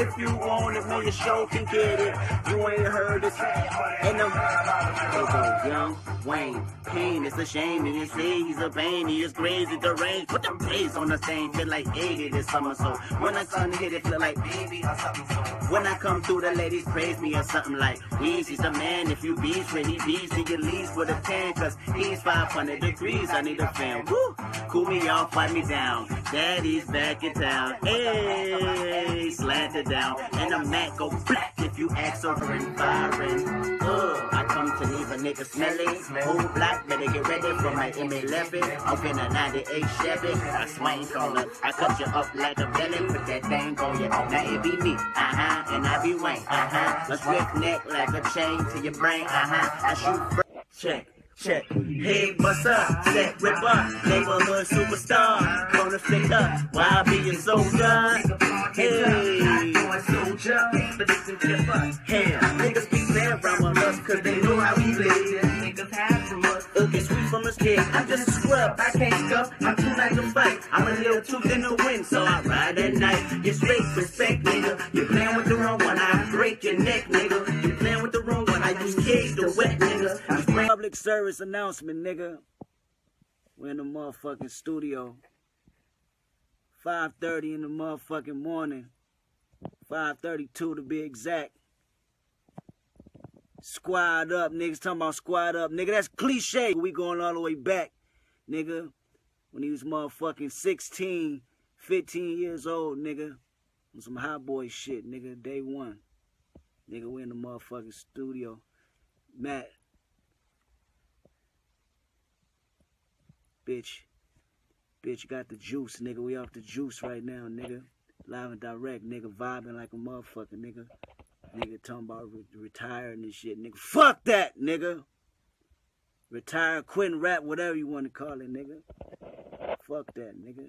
If you want it, man, your show can get it. You ain't heard this. And them. They go, young Wayne. Pain, it's a shame. And you say he's a pain. He is crazy, deranged. Put the bass on the same. Feel like 80 this summer. So when I come hit it, feel like baby or something. So when I come through, the ladies praise me or something like Weezy's the man. If you beats when he beats, he get leaves with a tan. Cause he's 500 degrees. I need a fan. Woo! Cool me off, fight me down. Daddy's back in town. Hey, slanted down. And the Mac go black if you act so and firing. Uh, I come to leave a nigga smelly. Whole black, better get ready for my M11. I'm in a 98 Chevy. I on it. I cut you up like a belly. Put that thing on you. Now it be me. Uh-huh. And I be Wayne. Uh-huh. A swift neck like a chain to your brain. Uh-huh. I shoot. Check. Check. Hey, what's up? Set ripper, neighborhood superstar. Gonna flick up while being so done. Hey. Hell, niggas be playing around us cause they know how we live. Niggas play. Look, it's sweet from a kid. I'm just a scrub. I can't scuff. I'm too nice to fight. I'm a little too thin to win, so I ride at night. Get straight respect, nigga. You playing with the wrong one, I break your neck, nigga. Cage to wet, nigga. Public service announcement, nigga. We're in the motherfucking studio. 5.30 in the motherfucking morning. 5.32 to be exact. Squad up, niggas talking about squad up. Nigga, that's cliche. We going all the way back, nigga. When he was motherfucking 16, 15 years old, nigga. On some hot boy shit, nigga. Day one. Nigga, we in the motherfucking studio. Matt. Bitch. Bitch got the juice, nigga. We off the juice right now, nigga. Live and direct, nigga. Vibing like a motherfucker, nigga. Nigga talking about re- retiring and shit, nigga. Fuck that, nigga. Retire, quit and rap, whatever you want to call it, nigga. Fuck that, nigga.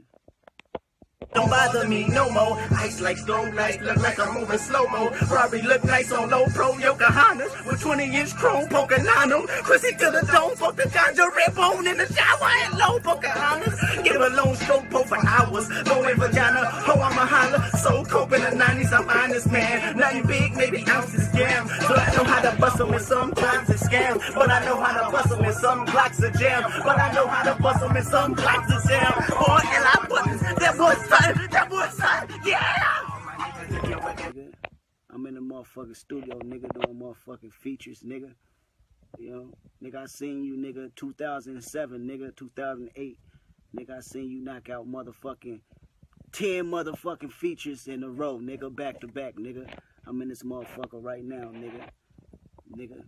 Don't bother me no more. Ice like stone nice, look like I'm moving slow mo. Robbery look nice on low pro Yokohamas with 20 inch chrome poking on them. Chrissy to the dome, fuck the ganja red bone in the shower and low Pocahontas. Give a long stroke for hours. Low in vagina, ho I'm a holler. So cope in the 90s, I'm honest man. Nothing big, maybe ounces scam. So I know how to bust them in some times it's scam. But I know how to bust them in some blocks of jam. But I know how to bust them some blocks of jam. Or motherfucking studio, nigga, doing motherfucking features, nigga. You know, nigga, I seen you, nigga, 2007, nigga, 2008. Nigga, I seen you knock out motherfucking 10 motherfucking features in a row, nigga, back to back, nigga. I'm in this motherfucker right now, nigga. Nigga.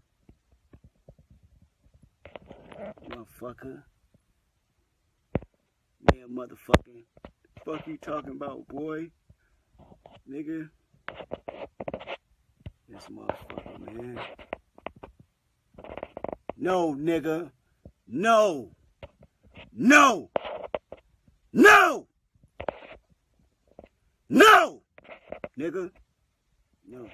Motherfucker. Man, motherfucking. Fuck you talking about, boy? Nigga. Motherfucker, man. No, nigga. No. No. No. No. Nigga. No.